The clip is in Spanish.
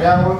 veamos